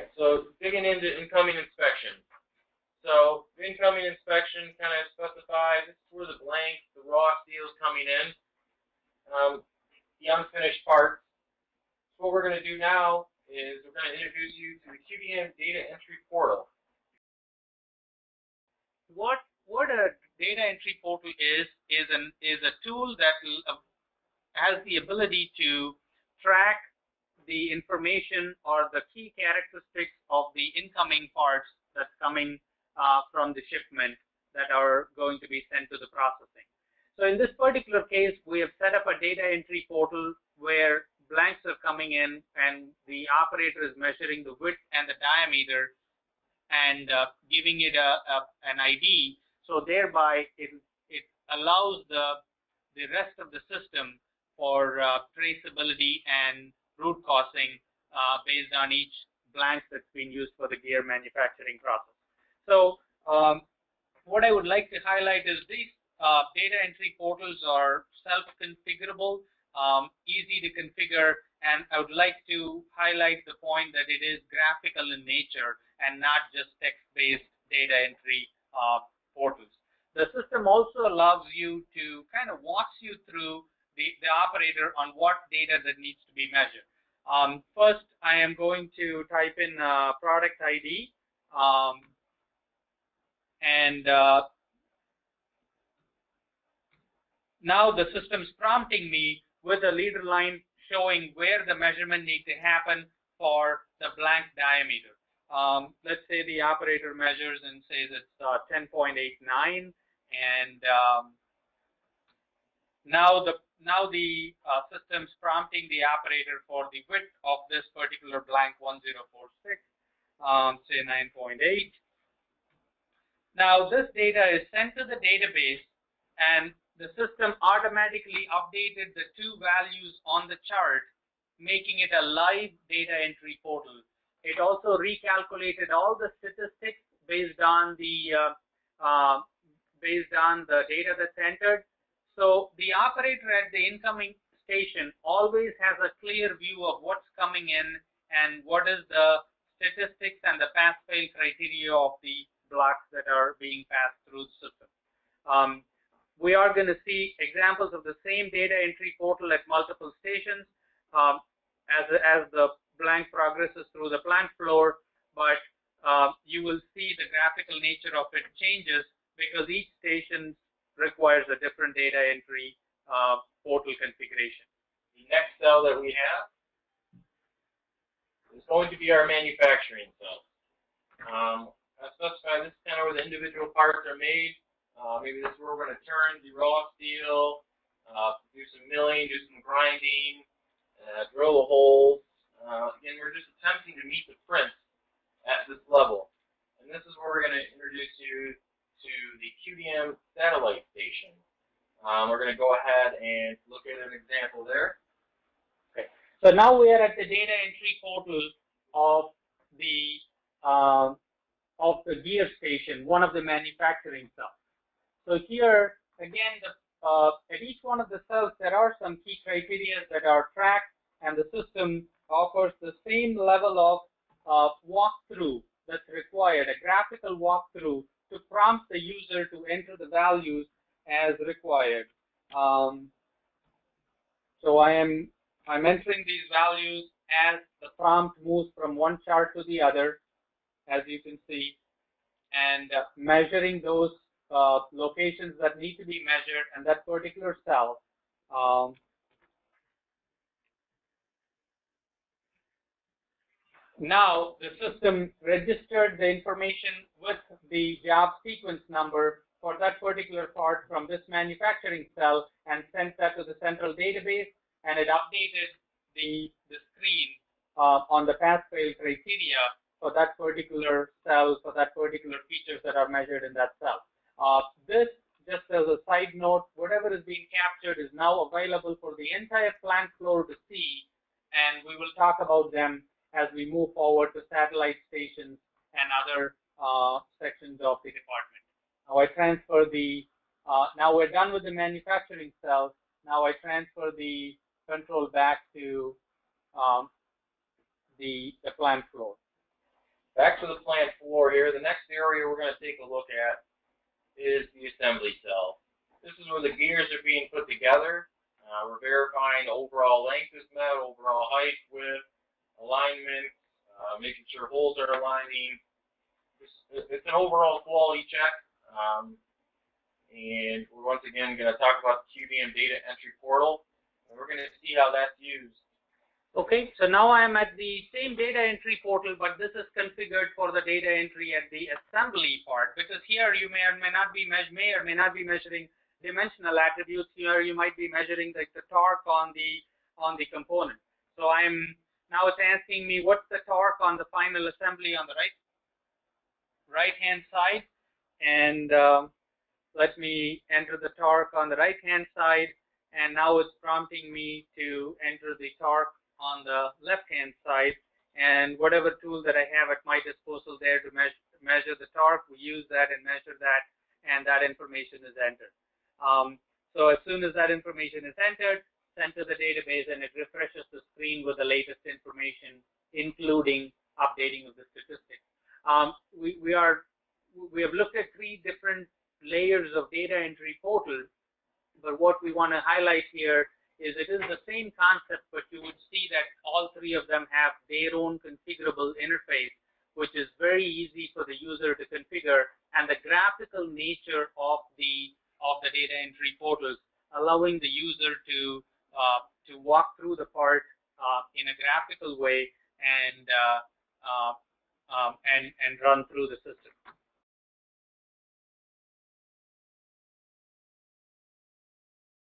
right, so digging into incoming inspection. So incoming inspection kind of specifies this is where the blank, the raw steel is coming in, um, the unfinished parts. So what we're going to do now is we're going to introduce you to the QDM data entry portal. What what a data entry portal is is an is a tool that uh, has the ability to track the information or the key characteristics of the incoming parts that's coming uh, from the shipment that are going to be sent to the processing. So in this particular case, we have set up a data entry portal where blanks are coming in and the operator is measuring the width and the diameter and uh, giving it a, a, an ID. So thereby it, it allows the, the rest of the system for uh, traceability and root causing uh, based on each blank that's been used for the gear manufacturing process. So um, what I would like to highlight is these uh, data entry portals are self-configurable, um, easy to configure, and I would like to highlight the point that it is graphical in nature and not just text-based data entry uh, portals. The system also allows you to kind of walks you through the, the operator on what data that needs to be measured. Um, first, I am going to type in uh, product ID. Um, and uh, now the system's prompting me with a leader line showing where the measurement needs to happen for the blank diameter. Um, let's say the operator measures and says it's uh, 10.89 and um, now the now the uh, system's prompting the operator for the width of this particular blank 1046 um, say 9.8 now this data is sent to the database and the system automatically updated the two values on the chart, making it a live data entry portal. It also recalculated all the statistics based on the uh, uh, based on the data that's entered. So the operator at the incoming station always has a clear view of what's coming in and what is the statistics and the pass-fail criteria of the blocks that are being passed through the system. Um, we are going to see examples of the same data entry portal at multiple stations um, as, as the blank progresses through the plant floor, but uh, you will see the graphical nature of it changes because each station requires a different data entry uh, portal configuration. The next cell that we have is going to be our manufacturing cell. Um, this is kind of where the individual parts are made. Uh, maybe this is where we're going to turn the raw steel, uh, do some milling, do some grinding, uh, drill the holes. Uh, again, we're just attempting to meet the print at this level. And this is where we're going to introduce you to the QDM satellite station. Um, we're going to go ahead and look at an example there. Okay. So now we are at the data entry portal of the uh, of the gear station, one of the manufacturing cells. So here, again, the, uh, at each one of the cells, there are some key criteria that are tracked, and the system offers the same level of uh, walkthrough that's required, a graphical walkthrough to prompt the user to enter the values as required. Um, so I am I'm entering these values as the prompt moves from one chart to the other as you can see, and uh, measuring those uh, locations that need to be measured and that particular cell. Um, now the system registered the information the job sequence number for that particular part from this manufacturing cell and sent that to the central database and it updated the, the screen uh, on the pass-fail criteria for that particular cell, for that particular features that are measured in that cell. Uh, this, just as a side note, whatever is being captured is now available for the entire plant floor to see, and we will talk about them as we move forward to satellite stations and other sections of the department. Now I transfer the, uh, now we're done with the manufacturing cells. Now I transfer the control back to um, the, the plant floor. back to the plant floor here. The next area we're going to take a look at is the assembly cell. This is where the gears are being put together. Uh, we're verifying the overall length is met, overall height, width, alignment, uh, making sure holes are aligning. It's, an overall quality check. Um, and we're once again going to talk about the QDM data entry portal. And we're going to see how that's used. Okay, so now I am at the same data entry portal, but this is configured for the data entry at the assembly part because here you may or may not be may or may not be measuring dimensional attributes. Here you might be measuring the, the torque on the on the component. So I'm now it's asking me what's the torque on the final assembly on the right right hand side, and um, let me enter the torque on the right hand side, and now it's prompting me to enter the torque on the left-hand side, and whatever tool that I have at my disposal there to measure, measure the torque, we use that and measure that, and that information is entered. Um, so as soon as that information is entered, sent to the database, and it refreshes the screen with the latest information, including updating of the statistics. Um, we, we are we have looked at three different layers of data entry portal, but what we want to highlight here is it is the same concept, but you would see that all three of them have their own configurable interface, which is very easy for the user to configure, and the graphical nature of the of the data entry portals, allowing the user to uh, to walk through the part uh, in a graphical way and uh, uh um, and and run through the system.